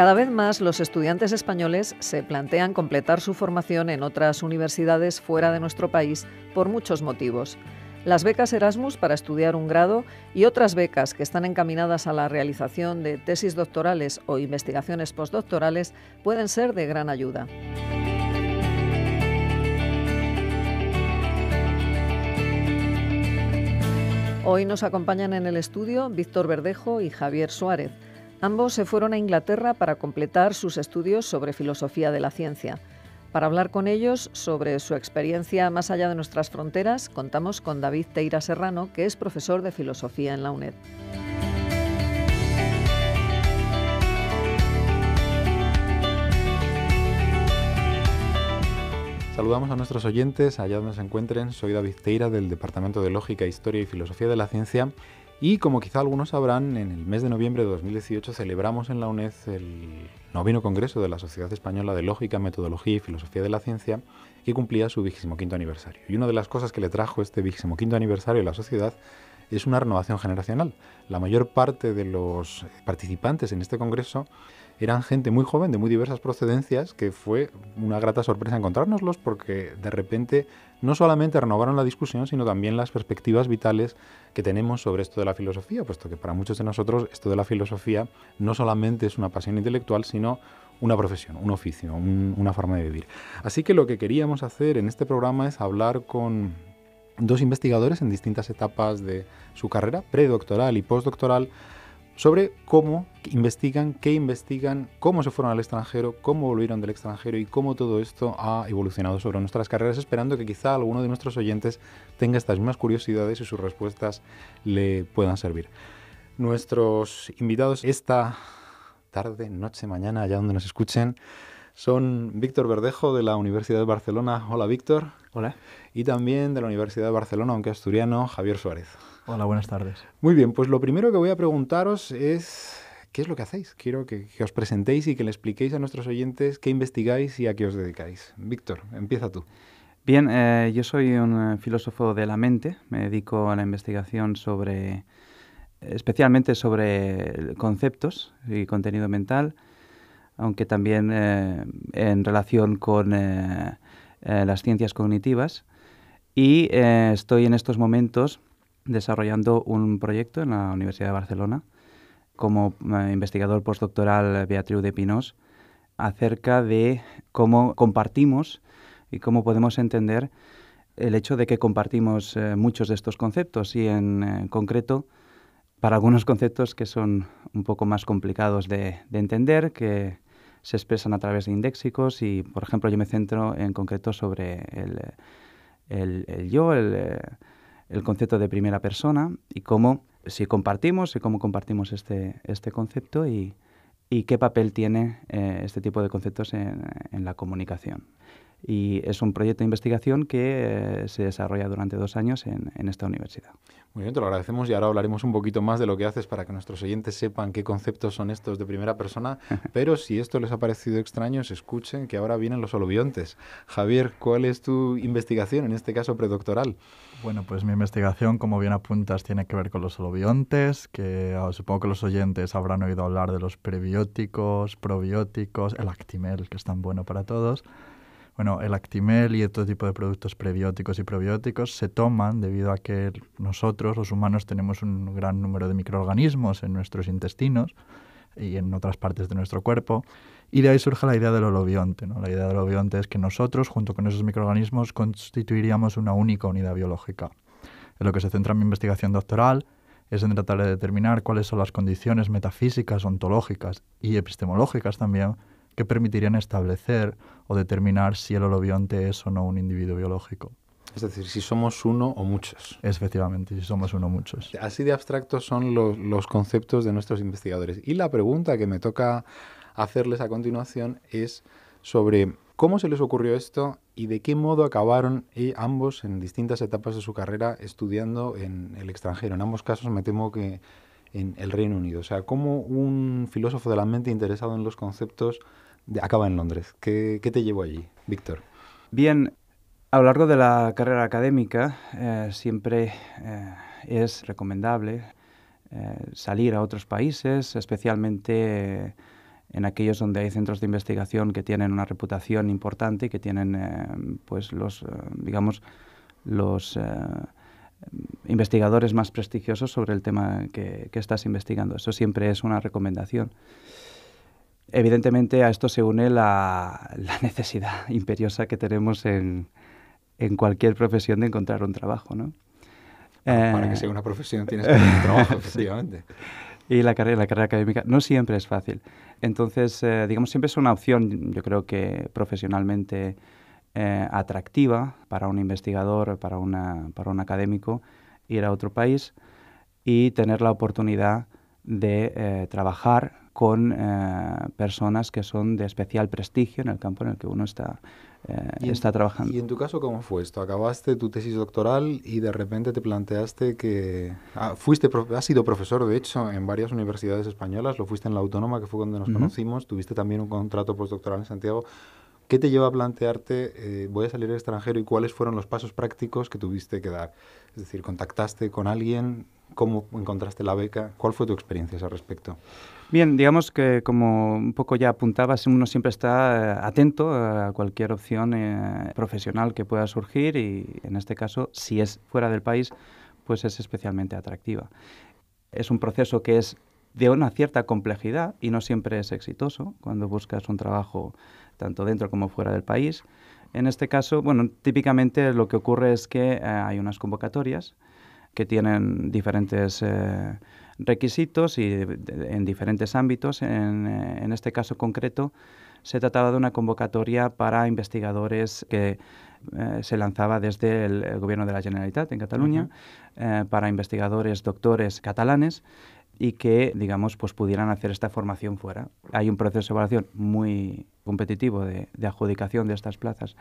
Cada vez más los estudiantes españoles se plantean completar su formación en otras universidades fuera de nuestro país por muchos motivos. Las becas Erasmus para estudiar un grado y otras becas que están encaminadas a la realización de tesis doctorales o investigaciones postdoctorales pueden ser de gran ayuda. Hoy nos acompañan en el estudio Víctor Verdejo y Javier Suárez. Ambos se fueron a Inglaterra para completar sus estudios sobre filosofía de la ciencia. Para hablar con ellos sobre su experiencia más allá de nuestras fronteras, contamos con David Teira Serrano, que es profesor de filosofía en la UNED. Saludamos a nuestros oyentes allá donde se encuentren. Soy David Teira del Departamento de Lógica, Historia y Filosofía de la Ciencia y como quizá algunos sabrán, en el mes de noviembre de 2018 celebramos en la UNED el noveno congreso de la Sociedad Española de Lógica, Metodología y Filosofía de la Ciencia, que cumplía su vigésimo quinto aniversario. Y una de las cosas que le trajo este vigésimo quinto aniversario a la sociedad es una renovación generacional. La mayor parte de los participantes en este congreso eran gente muy joven, de muy diversas procedencias, que fue una grata sorpresa encontrárnoslos porque de repente no solamente renovaron la discusión, sino también las perspectivas vitales que tenemos sobre esto de la filosofía, puesto que para muchos de nosotros esto de la filosofía no solamente es una pasión intelectual, sino una profesión, un oficio, una forma de vivir. Así que lo que queríamos hacer en este programa es hablar con dos investigadores en distintas etapas de su carrera, predoctoral y postdoctoral, sobre cómo investigan, qué investigan, cómo se fueron al extranjero, cómo volvieron del extranjero y cómo todo esto ha evolucionado sobre nuestras carreras, esperando que quizá alguno de nuestros oyentes tenga estas mismas curiosidades y sus respuestas le puedan servir. Nuestros invitados esta tarde, noche, mañana, allá donde nos escuchen, son Víctor Verdejo de la Universidad de Barcelona. Hola Víctor. Hola. Y también de la Universidad de Barcelona, aunque asturiano, Javier Suárez. Hola, buenas tardes. Muy bien, pues lo primero que voy a preguntaros es qué es lo que hacéis. Quiero que, os presentéis y que le expliquéis a nuestros oyentes qué investigáis y a qué os dedicáis. Víctor, empieza tú. Bien, eh, yo soy un eh, filósofo de la mente, me dedico a la investigación sobre, especialmente sobre conceptos y contenido mental, aunque también eh, en relación con las ciencias cognitivas. Y estoy en estos momentos desarrollando un proyecto en la Universidad de Barcelona como eh, investigador postdoctoral Beatriz de Pinós acerca de cómo compartimos y cómo podemos entender el hecho de que compartimos eh, muchos de estos conceptos y en eh, concreto para algunos conceptos que son un poco más complicados de, entender, que se expresan a través de indéxicos y, por ejemplo, yo me centro en concreto sobre el, el yo, el, el concepto de primera persona y cómo si compartimos y cómo compartimos este, este concepto y, y qué papel tiene eh, este tipo de conceptos en, en, la comunicación. Y es un proyecto de investigación que eh, se desarrolla durante dos años en, en, esta universidad. Muy bien, te lo agradecemos y ahora hablaremos un poquito más de lo que haces para que nuestros oyentes sepan qué conceptos son estos de primera persona, pero si esto les ha parecido extraño, se escuchen que ahora vienen los holobiontes. Javier, ¿cuál es tu investigación, en este caso predoctoral? Bueno, pues mi investigación, como bien apuntas, tiene que ver con los holobiontes, que ah, supongo que los oyentes habrán oído hablar de los prebióticos, probióticos, el Actimel, que es tan bueno para todos. Bueno, el Actimel y otro tipo de productos prebióticos y probióticos se toman debido a que nosotros, los humanos, tenemos un gran número de microorganismos en nuestros intestinos y en otras partes de nuestro cuerpo y de ahí surge la idea del holobionte. ¿no? La idea del holobionte es que nosotros, junto con esos microorganismos, constituiríamos una única unidad biológica. En lo que se centra mi investigación doctoral es en tratar de determinar cuáles son las condiciones metafísicas, ontológicas y epistemológicas también que permitirían establecer o determinar si el holobionte es o no un individuo biológico. Es decir, si somos uno o muchos. Efectivamente, si somos uno o muchos. Así de abstractos son los, los conceptos de nuestros investigadores. Y la pregunta que me toca hacerles a continuación es sobre cómo se les ocurrió esto y de qué modo acabaron eh, ambos en distintas etapas de su carrera estudiando en el extranjero. En ambos casos me temo que en el Reino Unido. O sea, cómo un filósofo de la mente interesado en los conceptos acaba en Londres. ¿Qué, te llevó allí, Víctor? Bien, a lo largo de la carrera académica eh, siempre eh, es recomendable salir a otros países, especialmente en aquellos donde hay centros de investigación que tienen una reputación importante y que tienen, eh, pues, los, eh, digamos, los eh, investigadores más prestigiosos sobre el tema que, estás investigando. Eso siempre es una recomendación. Evidentemente a esto se une la, necesidad imperiosa que tenemos en, en, cualquier profesión de encontrar un trabajo, ¿no? Para, que sea una profesión tienes que tener un trabajo, efectivamente. Y la carrera, la carrera académica no siempre es fácil. Entonces, eh, digamos, siempre es una opción, yo creo que profesionalmente eh, atractiva para un investigador, para, una, para un académico, ir a otro país y tener la oportunidad de eh, trabajar con personas que son de especial prestigio en el campo en el que uno está eh, está trabajando. ¿Y en tu caso cómo fue esto? Acabaste tu tesis doctoral y de repente te planteaste que... Ah, fuiste, has sido profesor, de hecho, en varias universidades españolas, lo fuiste en la Autónoma, que fue donde nos conocimos, tuviste también un contrato postdoctoral en Santiago. ¿Qué te lleva a plantearte, eh, voy a salir al extranjero y cuáles fueron los pasos prácticos que tuviste que dar? Es decir, ¿contactaste con alguien? ¿Cómo encontraste la beca? ¿Cuál fue tu experiencia a ese respecto? Bien, digamos que como un poco ya apuntabas, uno siempre está eh, atento a cualquier opción eh, profesional que pueda surgir y en este caso, si es fuera del país, pues es especialmente atractiva. Es un proceso que es de una cierta complejidad y no siempre es exitoso cuando buscas un trabajo tanto dentro como fuera del país. En este caso, bueno, típicamente lo que ocurre es que eh, hay unas convocatorias que tienen diferentes requisitos y en diferentes ámbitos. En, eh, en, este caso concreto, se trataba de una convocatoria para investigadores que eh, se lanzaba desde el, Gobierno de la Generalitat en Cataluña, eh, para investigadores doctores catalanes y que, digamos, pues pudieran hacer esta formación fuera. Hay un proceso de evaluación muy competitivo de, de adjudicación de estas plazas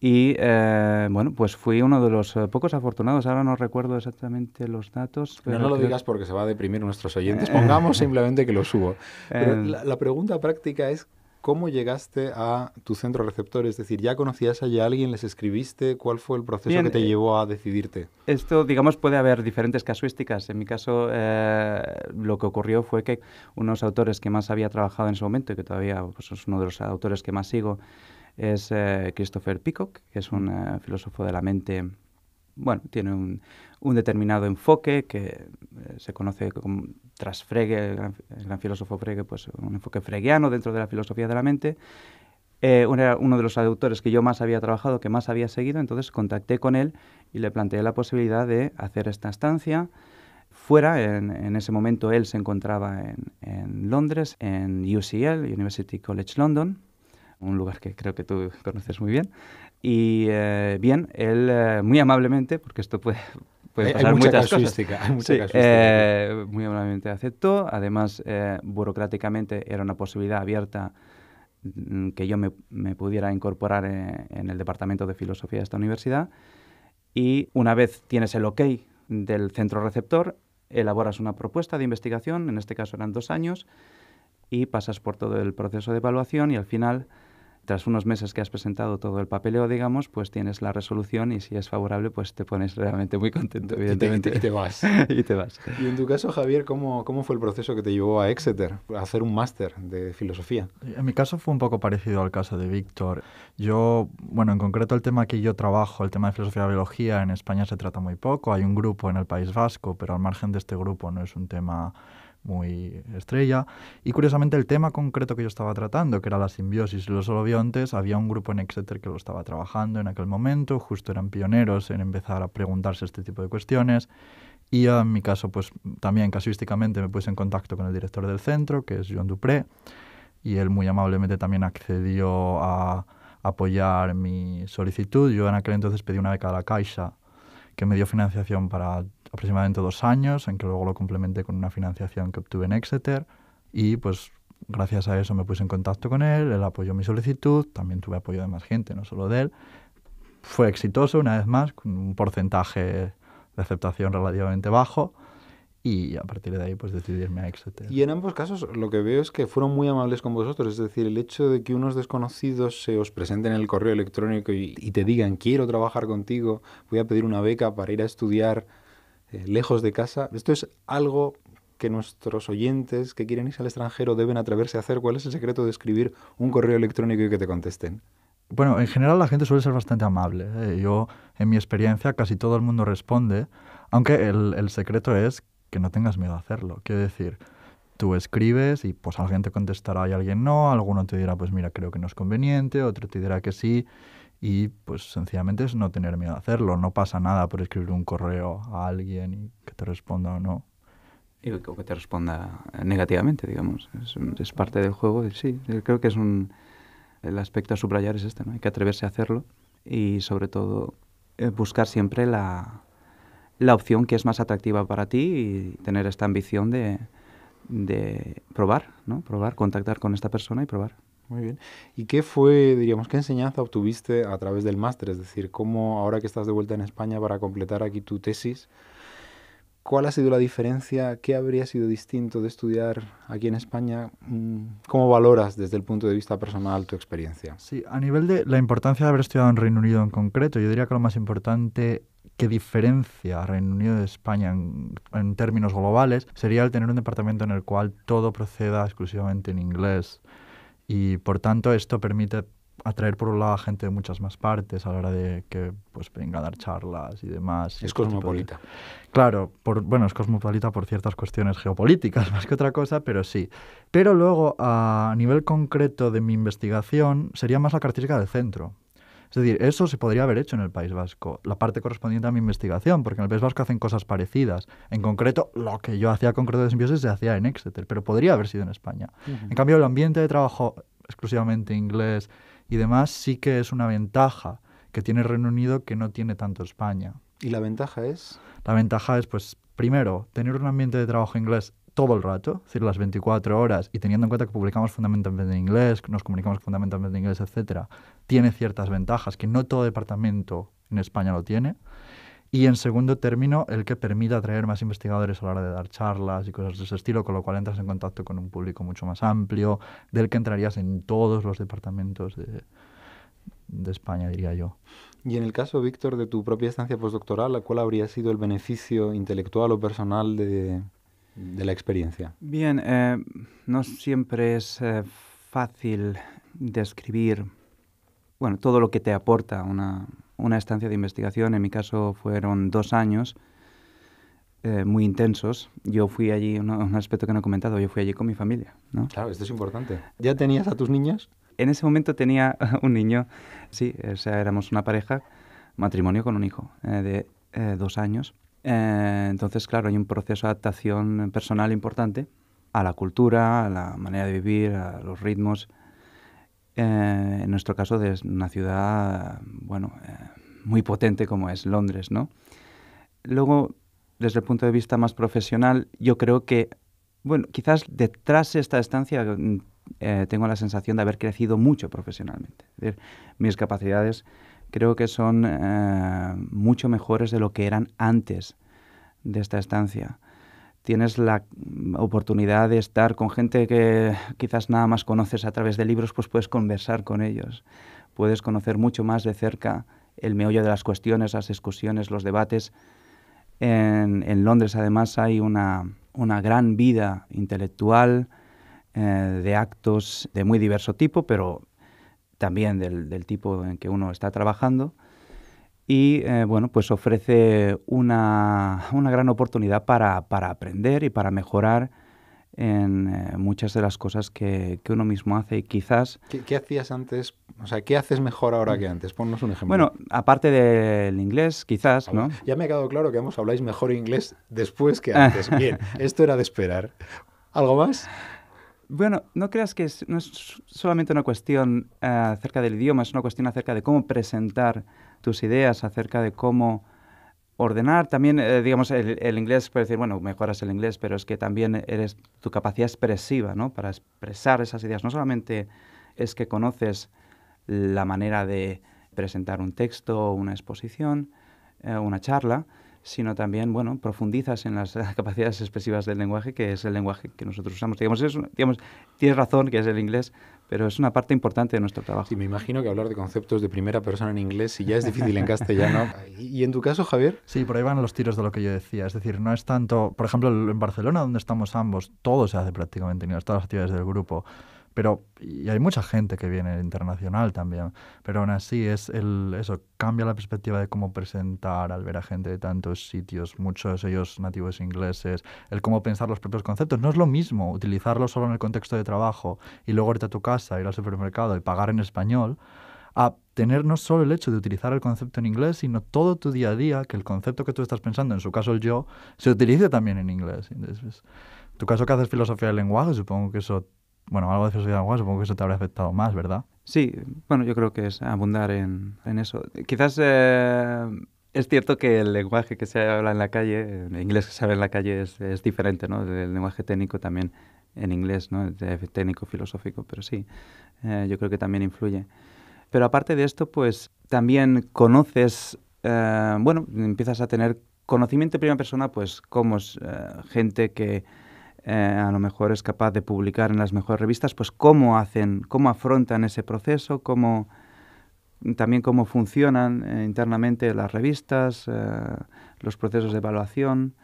y eh, bueno, pues fui uno de los eh, pocos afortunados. Ahora no recuerdo exactamente los datos. Pero no, lo digas porque se va a deprimir nuestros oyentes. Pongamos simplemente que lo subo. Pero eh, la, pregunta práctica es: ¿cómo llegaste a tu centro receptor? Es decir, ¿ya conocías a alguien? ¿Les escribiste? ¿Cuál fue el proceso que te llevó a decidirte? Esto, digamos, puede haber diferentes casuísticas. En mi caso, lo que ocurrió fue que unos autores que más había trabajado en ese momento y que todavía pues, es uno de los autores que más sigo es eh, Christopher Peacock, que es un eh, filósofo de la mente, bueno, tiene un, determinado enfoque que eh, se conoce como, tras Frege, el gran, filósofo Frege, pues un enfoque fregiano dentro de la filosofía de la mente. era uno de los autores que yo más había trabajado, que más había seguido, entonces contacté con él y le planteé la posibilidad de hacer esta estancia fuera. En, ese momento él se encontraba en, en Londres, en UCL, University College London, un lugar que creo que tú conoces muy bien. Y eh, bien, él eh, muy amablemente, porque esto puede, puede pasar muchas cosas. Hay mucha eh, muy amablemente aceptó. Además, burocráticamente era una posibilidad abierta mm, que yo me, me pudiera incorporar en, el departamento de filosofía de esta universidad. Y una vez tienes el ok del centro receptor, elaboras una propuesta de investigación, en este caso eran dos años, y pasas por todo el proceso de evaluación y al final tras unos meses que has presentado todo el papeleo, digamos, pues tienes la resolución y si es favorable, pues te pones realmente muy contento, evidentemente. Y te, vas. y te vas. Y en tu caso, Javier, ¿cómo, ¿cómo fue el proceso que te llevó a Exeter, a hacer un máster de filosofía? En mi caso fue un poco parecido al caso de Víctor. Yo, bueno, en concreto el tema que yo trabajo, el tema de filosofía y biología, en España se trata muy poco. Hay un grupo en el País Vasco, pero al margen de este grupo no es un tema muy estrella. Y curiosamente el tema concreto que yo estaba tratando, que era la simbiosis y los holobiontes, había un grupo en Exeter que lo estaba trabajando en aquel momento, justo eran pioneros en empezar a preguntarse este tipo de cuestiones. Y en mi caso, pues también casuísticamente me puse en contacto con el director del centro, que es John Dupré, y él muy amablemente también accedió a apoyar mi solicitud. Yo en aquel entonces pedí una beca a la Caixa que me dio financiación para aproximadamente dos años, en que luego lo complementé con una financiación que obtuve en Exeter y pues gracias a eso me puse en contacto con él, él apoyó mi solicitud, también tuve apoyo de más gente, no solo de él. Fue exitoso una vez más, con un porcentaje de aceptación relativamente bajo y a partir de ahí pues decidirme a Exeter. Y en ambos casos lo que veo es que fueron muy amables con vosotros, es decir, el hecho de que unos desconocidos se os presenten en el correo electrónico y, y te digan quiero trabajar contigo, voy a pedir una beca para ir a estudiar eh, lejos de casa. Esto es algo que nuestros oyentes que quieren irse al extranjero deben atreverse a hacer? ¿Cuál es el secreto de escribir un correo electrónico y que te contesten? Bueno, en general la gente suele ser bastante amable. ¿eh? Yo, en mi experiencia, casi todo el mundo responde, aunque el, el secreto es que no tengas miedo a hacerlo. Quiero decir, tú escribes y pues alguien te contestará y alguien no, alguno te dirá pues mira creo que no es conveniente, otro te dirá que sí y pues sencillamente es no tener miedo a hacerlo, no pasa nada por escribir un correo a alguien y que te responda o no. Y que te responda negativamente, digamos, es, es parte del juego, sí, creo que es un el aspecto a subrayar es este, ¿no? Hay que atreverse a hacerlo y sobre todo eh, buscar siempre la, la opción que es más atractiva para ti y tener esta ambición de, de probar, ¿no? Probar, contactar con esta persona y probar. Muy bien. ¿Y qué fue, diríamos, qué enseñanza obtuviste a través del máster? Es decir, cómo ahora que estás de vuelta en España para completar aquí tu tesis, ¿Cuál ha sido la diferencia? ¿Qué habría sido distinto de estudiar aquí en España? Mm, ¿Cómo valoras desde el punto de vista personal tu experiencia? Sí, a nivel de la importancia de haber estudiado en Reino Unido en concreto, yo diría que lo más importante que diferencia a Reino Unido de España en, en términos globales sería el tener un departamento en el cual todo proceda exclusivamente en inglés. Y por tanto esto permite atraer por un lado a gente de muchas más partes a la hora de que pues venga a dar charlas y demás. Es este cosmopolita. De... Claro, por, bueno, es cosmopolita por ciertas cuestiones geopolíticas más que otra cosa, pero sí. Pero luego, a nivel concreto de mi investigación, sería más la característica del centro. Es decir, eso se podría haber hecho en el País Vasco, la parte correspondiente a mi investigación, porque en el País Vasco hacen cosas parecidas. En concreto, lo que yo hacía concreto de simbiosis se hacía en Exeter, pero podría haber sido en España. Uh -huh. En cambio, el ambiente de trabajo exclusivamente inglés y demás sí que es una ventaja que tiene Reino Unido que no tiene tanto España. ¿Y la ventaja es? La ventaja es, pues, primero, tener un ambiente de trabajo inglés todo el rato, es decir, las 24 horas, y teniendo en cuenta que publicamos fundamentalmente en inglés, nos comunicamos fundamentalmente en inglés, etcétera, tiene ciertas ventajas que no todo departamento en España lo tiene. Y en segundo término, el que permita atraer más investigadores a la hora de dar charlas y cosas de ese estilo, con lo cual entras en contacto con un público mucho más amplio, del que entrarías en todos los departamentos de, de España, diría yo. Y en el caso, Víctor, de tu propia estancia postdoctoral, ¿cuál habría sido el beneficio intelectual o personal de, de la experiencia? Bien, eh, no siempre es eh, fácil describir bueno, todo lo que te aporta una, una estancia de investigación. En mi caso fueron dos años eh, muy intensos. Yo fui allí, un, un, aspecto que no he comentado, yo fui allí con mi familia. ¿no? Claro, esto es importante. ¿Ya tenías a tus niños? En ese momento tenía un niño, sí, o sea, éramos una pareja, matrimonio con un hijo eh, de eh, dos años. Eh, entonces, claro, hay un proceso de adaptación personal importante a la cultura, a la manera de vivir, a los ritmos. Eh, en nuestro caso, de una ciudad, bueno, eh, muy potente como es Londres, ¿no? Luego, desde el punto de vista más profesional, yo creo que, bueno, quizás detrás de esta estancia eh, tengo la sensación de haber crecido mucho profesionalmente. Mis capacidades creo que son eh, mucho mejores de lo que eran antes de esta estancia. Tienes la oportunidad de estar con gente que quizás nada más conoces a través de libros, pues puedes conversar con ellos. Puedes conocer mucho más de cerca el meollo de las cuestiones, las discusiones, los debates. En, Londres, además, hay una, una gran vida intelectual, eh, de actos de muy diverso tipo, pero también del, del, tipo en que uno está trabajando. Y eh, bueno, pues ofrece una, una gran oportunidad para, para, aprender y para mejorar en eh, muchas de las cosas que, que, uno mismo hace y quizás... ¿Qué, ¿Qué, hacías antes? O sea, ¿qué haces mejor ahora que antes? Ponnos un ejemplo. Bueno, aparte del inglés, quizás, ¿no? Ya me ha quedado claro que vamos, habláis mejor inglés después que antes. Bien, esto era de esperar. ¿Algo más? Bueno, no creas que es, no es solamente una cuestión uh, acerca del idioma, es una cuestión acerca de cómo presentar tus ideas, acerca de cómo ordenar. También, eh, digamos, el, el, inglés, puede decir, bueno, mejoras el inglés, pero es que también eres tu capacidad expresiva, ¿no? Para expresar esas ideas. No solamente es que conoces la manera de presentar un texto, una exposición, eh, una charla, sino también, bueno, profundizas en las capacidades expresivas del lenguaje, que es el lenguaje que nosotros usamos. Digamos, es, digamos, tienes razón que es el inglés, pero es una parte importante de nuestro trabajo. Sí, me imagino que hablar de conceptos de primera persona en inglés, si ya es difícil en castellano. ¿Y en tu caso, Javier? Sí, por ahí van los tiros de lo que yo decía. Es decir, no es tanto, por ejemplo, en Barcelona, donde estamos ambos, todo se hace prácticamente en inglés, todas las actividades del grupo. Pero, y hay mucha gente que viene internacional también, pero aún así es el, eso, cambia la perspectiva de cómo presentar al ver a gente de tantos sitios, muchos ellos nativos ingleses, el cómo pensar los propios conceptos. No es lo mismo utilizarlo solo en el contexto de trabajo y luego irte a tu casa, ir al supermercado y pagar en español, a tener no solo el hecho de utilizar el concepto en inglés, sino todo tu día a día, que el concepto que tú estás pensando, en su caso el yo, se utilice también en inglés. Entonces, tu caso que haces filosofía del lenguaje, supongo que eso bueno, algo de filosofía del lenguaje, supongo que eso te habrá afectado más, ¿verdad? Sí, bueno, yo creo que es abundar en, en eso. Quizás eh, es cierto que el lenguaje que se habla en la calle, el inglés que se habla en la calle es, es diferente, ¿no? Del lenguaje técnico también en inglés, ¿no? técnico filosófico, pero sí, eh, yo creo que también influye. Pero aparte de esto, pues también conoces, eh, bueno, empiezas a tener conocimiento en primera persona, pues como es gente que eh, a lo mejor es capaz de publicar en las mejores revistas, pues cómo hacen, cómo afrontan ese proceso, cómo también cómo funcionan eh, internamente las revistas, eh, los procesos de evaluación.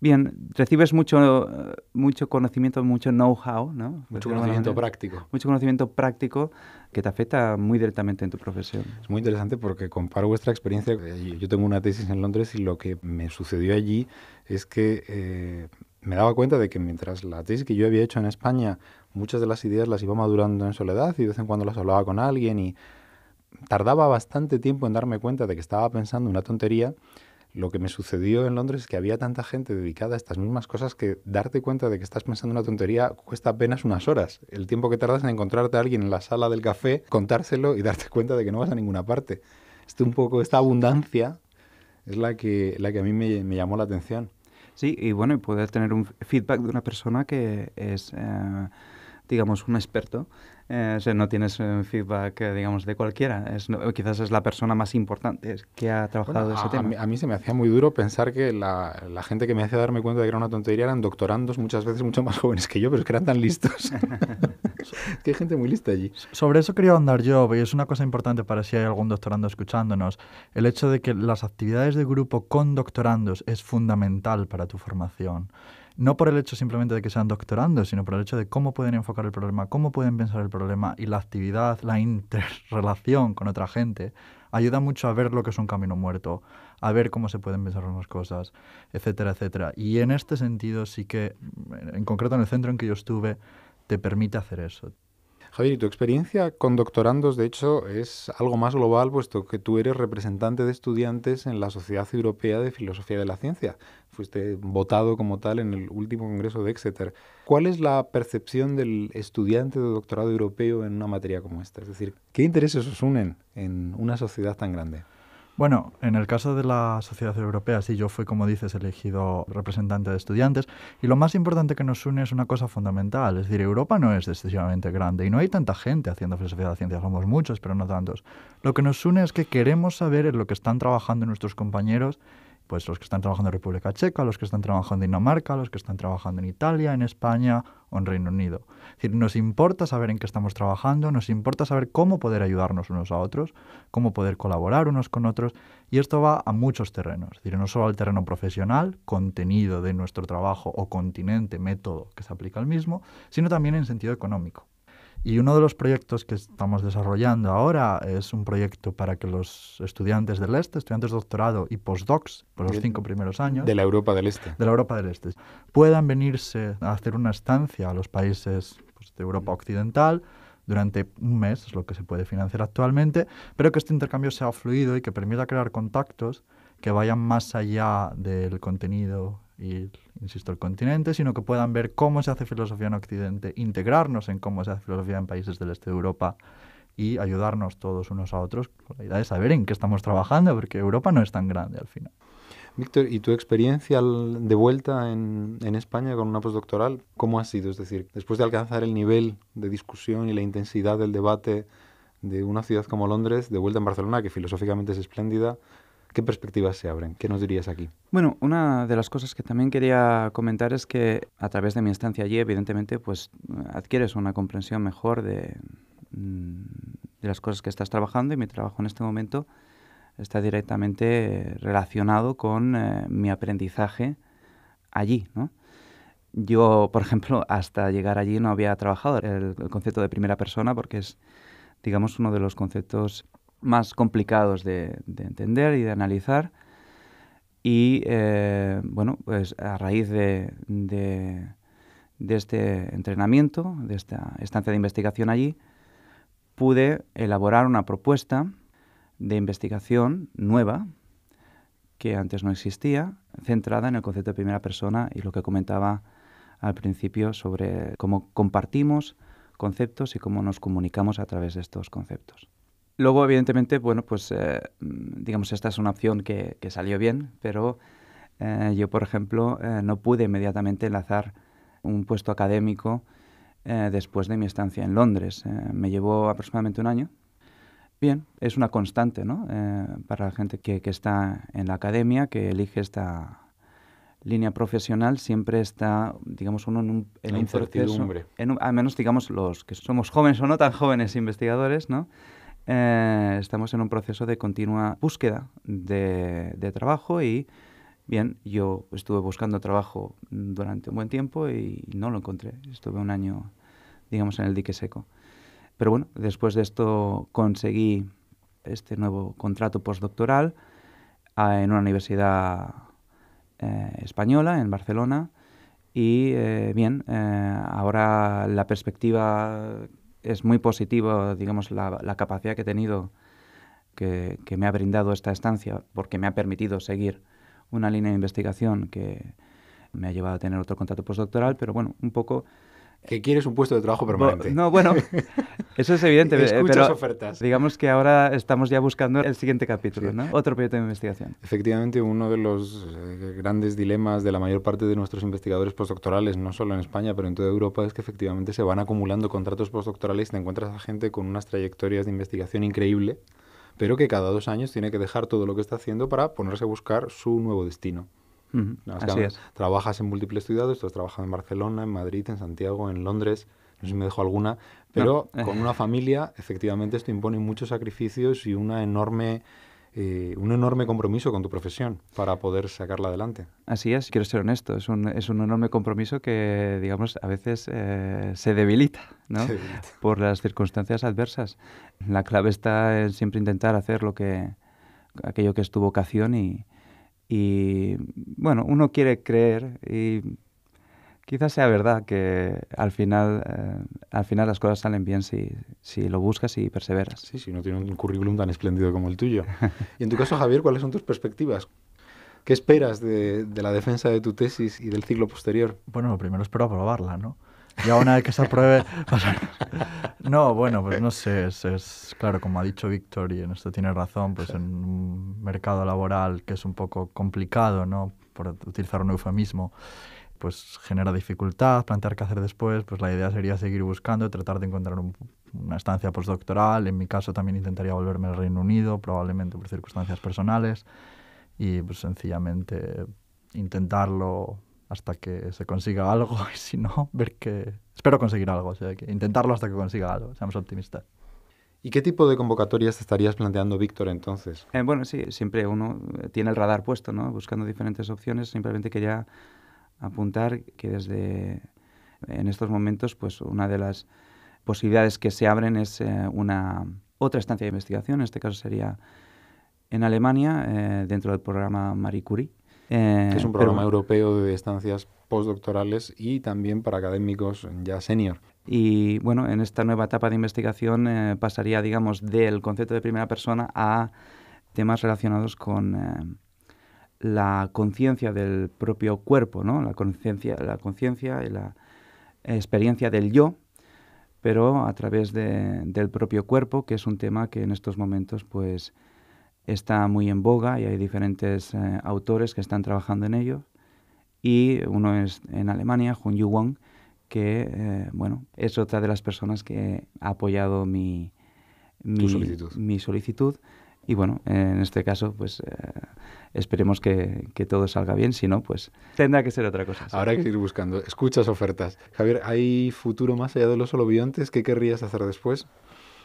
Bien, recibes mucho, mucho conocimiento, mucho know-how, ¿no? Mucho conocimiento práctico. Mucho conocimiento práctico que te afecta muy directamente en tu profesión. Es muy interesante porque comparo vuestra experiencia. Yo tengo una tesis en Londres y lo que me sucedió allí es que me daba cuenta de que mientras la tesis que yo había hecho en España, muchas de las ideas las iba madurando en soledad y de vez en cuando las hablaba con alguien y tardaba bastante tiempo en darme cuenta de que estaba pensando una tontería. Lo que me sucedió en Londres es que había tanta gente dedicada a estas mismas cosas que darte cuenta de que estás pensando una tontería cuesta apenas unas horas. El tiempo que tardas en encontrarte a alguien en la sala del café, contárselo y darte cuenta de que no vas a ninguna parte. Este un poco, esta abundancia es la que, la que a mí me, me llamó la atención. Sí, y bueno, y poder tener un feedback de una persona que es, eh, digamos, un experto eh, no tienes un eh, feedback, eh, digamos, de cualquiera. Es, quizás es la persona más importante que ha trabajado ese tema. A mí, se me hacía muy duro pensar que la, la, gente que me hacía darme cuenta de que era una tontería eran doctorandos muchas veces mucho más jóvenes que yo, pero es que eran tan listos. que hay gente muy lista allí. Sobre eso quería andar yo, y es una cosa importante para si hay algún doctorando escuchándonos. El hecho de que las actividades de grupo con doctorandos es fundamental para tu formación no por el hecho simplemente de que sean doctorandos, sino por el hecho de cómo pueden enfocar el problema, cómo pueden pensar el problema y la actividad, la interrelación con otra gente, ayuda mucho a ver lo que es un camino muerto, a ver cómo se pueden pensar unas cosas, etcétera, etcétera. Y en este sentido sí que, en concreto en el centro en que yo estuve, te permite hacer eso. Javier, y tu experiencia con doctorandos, de hecho, es algo más global, puesto que tú eres representante de estudiantes en la Sociedad Europea de Filosofía de la Ciencia. Fuiste votado como tal en el último congreso de Exeter. ¿Cuál es la percepción del estudiante de doctorado europeo en una materia como esta? Es decir, ¿qué intereses os unen en una sociedad tan grande? Bueno, en el caso de la sociedad europea, sí, yo fui, como dices, elegido representante de estudiantes y lo más importante que nos une es una cosa fundamental, es decir, Europa no es excesivamente grande y no hay tanta gente haciendo filosofía de la ciencia, somos muchos, pero no tantos. Lo que nos une es que queremos saber en lo que están trabajando nuestros compañeros pues los que están trabajando en República Checa, los que están trabajando en Dinamarca, los que están trabajando en Italia, en España o en Reino Unido. Es decir, nos importa saber en qué estamos trabajando, nos importa saber cómo poder ayudarnos unos a otros, cómo poder colaborar unos con otros, y esto va a muchos terrenos, es decir, no solo al terreno profesional, contenido de nuestro trabajo o continente, método que se aplica al mismo, sino también en sentido económico. Y uno de los proyectos que estamos desarrollando ahora es un proyecto para que los estudiantes del Este, estudiantes de doctorado y postdocs, por los cinco primeros años... De la Europa del Este. De la Europa del Este. Puedan venirse a hacer una estancia a los países pues, de Europa Occidental durante un mes, es lo que se puede financiar actualmente, pero que este intercambio sea fluido y que permita crear contactos que vayan más allá del contenido y, insisto, el continente, sino que puedan ver cómo se hace filosofía en Occidente, integrarnos en cómo se hace filosofía en países del este de Europa y ayudarnos todos unos a otros con la idea de saber en qué estamos trabajando, porque Europa no es tan grande al final. Víctor, ¿y tu experiencia de vuelta en, en, España con una postdoctoral, cómo ha sido? Es decir, después de alcanzar el nivel de discusión y la intensidad del debate de una ciudad como Londres, de vuelta en Barcelona, que filosóficamente es espléndida, ¿Qué perspectivas se abren? ¿Qué nos dirías aquí? Bueno, una de las cosas que también quería comentar es que a través de mi estancia allí, evidentemente, pues adquieres una comprensión mejor de, mm, de las cosas que estás trabajando y mi trabajo en este momento está directamente relacionado con eh, mi aprendizaje allí, ¿no? Yo, por ejemplo, hasta llegar allí no había trabajado el, concepto de primera persona porque es, digamos, uno de los conceptos más complicados de, entender y de analizar. Y, eh, bueno, pues a raíz de, de, este entrenamiento, de esta estancia de investigación allí, pude elaborar una propuesta de investigación nueva que antes no existía, centrada en el concepto de primera persona y lo que comentaba al principio sobre cómo compartimos conceptos y cómo nos comunicamos a través de estos conceptos. Luego, evidentemente, bueno, pues eh, digamos, esta es una opción que, salió bien, pero eh, yo, por ejemplo, eh, no pude inmediatamente enlazar un puesto académico después de mi estancia en Londres. me llevó aproximadamente un año. Bien, es una constante, ¿no? para la gente que, que está en la academia, que elige esta, línea profesional siempre está, digamos, uno en un, en un proceso, en al menos digamos los que somos jóvenes o no tan jóvenes investigadores, ¿no? Eh, estamos en un proceso de continua búsqueda de, trabajo y, bien, yo estuve buscando trabajo durante un buen tiempo y no lo encontré. Estuve un año, digamos, en el dique seco. Pero bueno, después de esto conseguí este nuevo contrato postdoctoral ah, en una universidad eh, española en Barcelona y eh, bien, ahora la perspectiva es muy positiva, digamos, la, capacidad que he tenido, que, que, me ha brindado esta estancia, porque me ha permitido seguir una línea de investigación que me ha llevado a tener otro contrato postdoctoral, pero bueno, un poco que quieres un puesto de trabajo permanente. No, bueno, eso es evidente. Escuchas ofertas. Digamos que ahora estamos ya buscando el siguiente capítulo, ¿no? Otro proyecto de investigación. Efectivamente, uno de los eh, grandes dilemas de la mayor parte de nuestros investigadores postdoctorales, no solo en España, pero en toda Europa, es que efectivamente se van acumulando contratos postdoctorales y te encuentras a gente con unas trayectorias de investigación increíble, pero que cada dos años tiene que dejar todo lo que está haciendo para ponerse a buscar su nuevo destino. Así es. Trabajas en múltiples ciudades, tú has trabajado en Barcelona, en Madrid, en Santiago, en Londres, no sé si me dejo alguna, pero con una familia, efectivamente, esto impone muchos sacrificios y una enorme, eh, un enorme compromiso con tu profesión para poder sacarla adelante. Así es, quiero ser honesto, es un, es un enorme compromiso que, digamos, a veces eh, se debilita, ¿no? Por las circunstancias adversas. La clave está en siempre intentar hacer lo que, aquello que es tu vocación y, y bueno, uno quiere creer y quizás sea verdad que al final, eh, al final las cosas salen bien si, si, lo buscas y perseveras. Sí, si no tiene un currículum tan espléndido como el tuyo. y en tu caso, Javier, ¿cuáles son tus perspectivas? ¿Qué esperas de, de la defensa de tu tesis y del ciclo posterior? Bueno, lo primero espero aprobarla, ¿no? Ya una vez que se apruebe... no, bueno, pues no sé, es, claro, como ha dicho Víctor, y en esto tiene razón, pues en un mercado laboral que es un poco complicado, ¿no? Por utilizar un eufemismo, pues genera dificultad, plantear qué hacer después, pues la idea sería seguir buscando, tratar de encontrar una estancia postdoctoral, en mi caso también intentaría volverme al Reino Unido, probablemente por circunstancias personales, y pues sencillamente intentarlo hasta que se consiga algo y si no, ver que... Espero conseguir algo, o sea, que intentarlo hasta que consiga algo, seamos optimistas. ¿Y qué tipo de convocatorias te estarías planteando, Víctor, entonces? Eh, bueno, sí, siempre uno tiene el radar puesto, ¿no? Buscando diferentes opciones. Simplemente quería apuntar que desde en estos momentos, pues una de las posibilidades que se abren es eh, una otra estancia de investigación. En este caso sería en Alemania, eh, dentro del programa Marie Curie eh, es un programa europeo de estancias postdoctorales y también para académicos ya senior. Y bueno, en esta nueva etapa de investigación eh, pasaría, digamos, del concepto de primera persona a temas relacionados con eh, la conciencia del propio cuerpo, ¿no? La conciencia, la conciencia y la experiencia del yo, pero a través del propio cuerpo, que es un tema que en estos momentos, pues, está muy en boga y hay diferentes eh, autores que están trabajando en ello. Y uno es en Alemania, Hun Yu Wang, que eh, bueno, es otra de las personas que ha apoyado mi, mi, solicitud. Y bueno, en este caso, pues eh, esperemos que, que, todo salga bien. Si no, pues tendrá que ser otra cosa. Ahora hay que ir buscando. Escuchas ofertas. Javier, ¿hay futuro más allá de los holobiontes? ¿Qué querrías hacer después?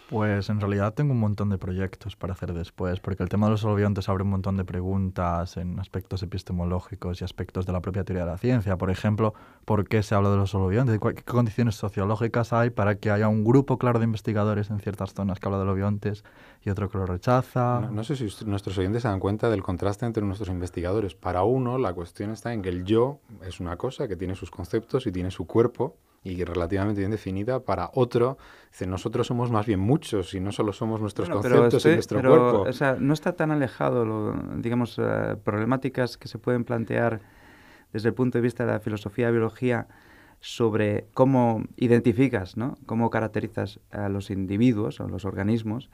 Pues en realidad tengo un montón de proyectos para hacer después, porque el tema de los holobiontes abre un montón de preguntas en aspectos epistemológicos y aspectos de la propia teoría de la ciencia. Por ejemplo, ¿por qué se habla de los holobiontes? ¿Qué condiciones sociológicas hay para que haya un grupo claro de investigadores en ciertas zonas que habla de holobiontes y otro que lo rechaza? No sé si nuestros oyentes se dan cuenta del contraste entre nuestros investigadores. Para uno, la cuestión está en que el yo es una cosa que tiene sus conceptos y tiene su cuerpo y relativamente bien definida. Para otro, dice, nosotros somos más bien muchos y no solo somos nuestros conceptos y nuestro cuerpo. O sea, no está tan alejado, lo, digamos, uh, problemáticas que se pueden plantear desde el punto de vista de la filosofía de biología sobre cómo identificas, ¿no? cómo caracterizas a los individuos o los organismos,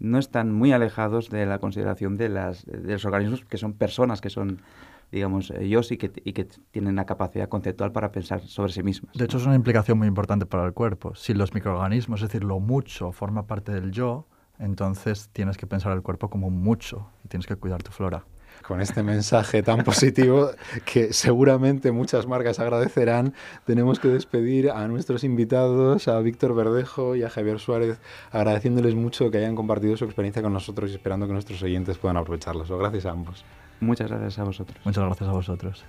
no están muy alejados de la consideración de, las, de los organismos que son personas, que son digamos, ellos y que, y que tienen la capacidad conceptual para pensar sobre sí mismos. De hecho, es una implicación muy importante para el cuerpo. Si los microorganismos, es decir, lo mucho, forma parte del yo, entonces tienes que pensar el cuerpo como mucho y tienes que cuidar tu flora. Con este mensaje tan positivo que seguramente muchas marcas agradecerán, tenemos que despedir a nuestros invitados, a Víctor Verdejo y a Javier Suárez, agradeciéndoles mucho que hayan compartido su experiencia con nosotros y esperando que nuestros oyentes puedan aprovecharlos. Gracias a ambos. Muchas gracias a vosotros. Muchas gracias a vosotros.